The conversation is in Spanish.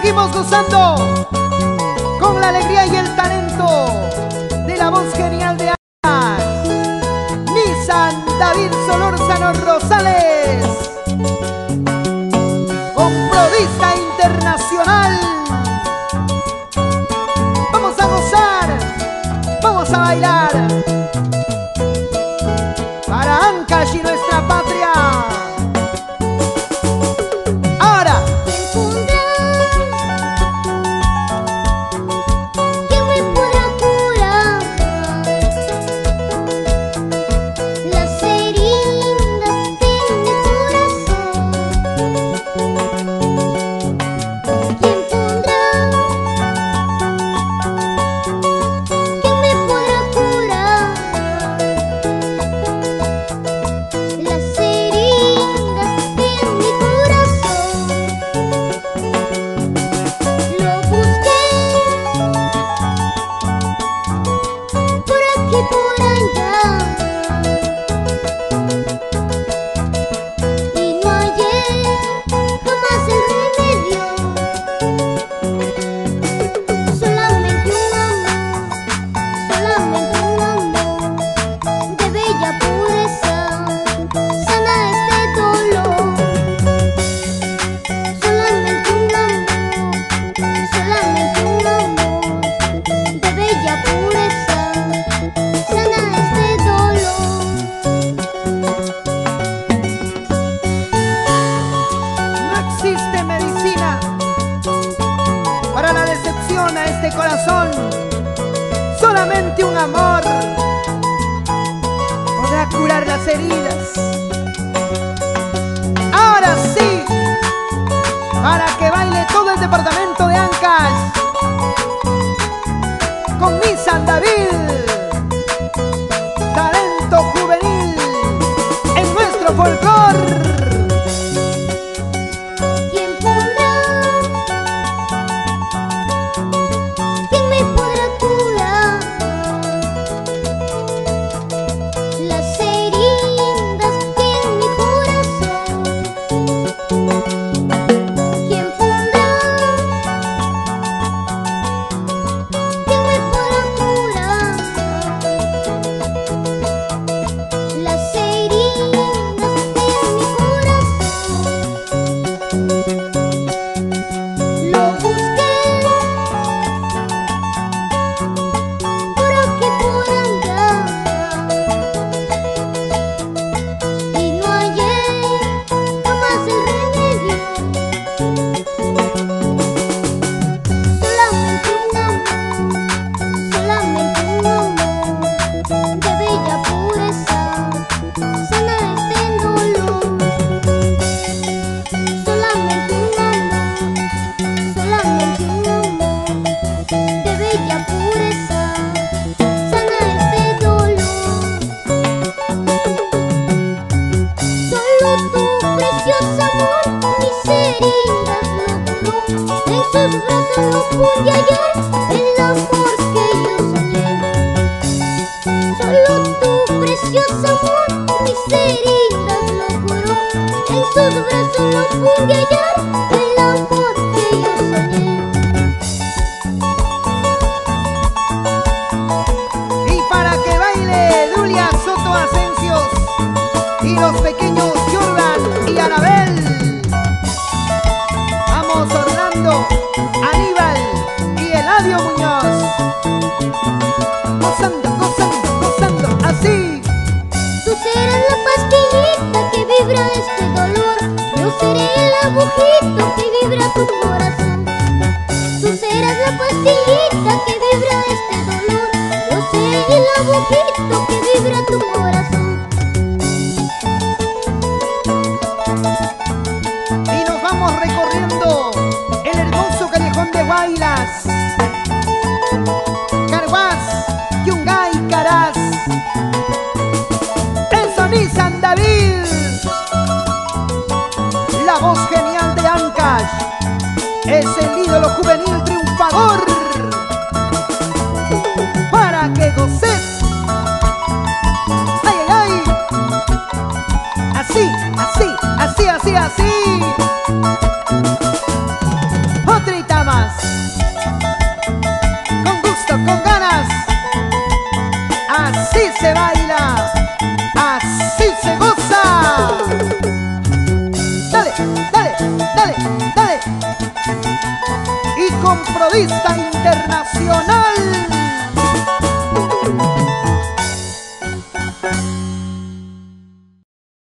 seguimos gozando con la alegría y el talento de la voz genial de Aras, Nissan David Solórzano Rosales, comprodista internacional. Vamos a gozar, vamos a bailar. un amor podrá curar las heridas. Ahora sí, para que baile todo no pude hallar el amor que yo soñé. Solo tu precioso amor mis heridas lo curó. En tus brazos no pude hallar el la agujito Es el ídolo juvenil triunfador. Para que goces. ¡Ay, ay, ay! Así, así, así, así, así. Otrita más Con gusto, con ganas. Así se baila. Así se goza. y comprodista internacional.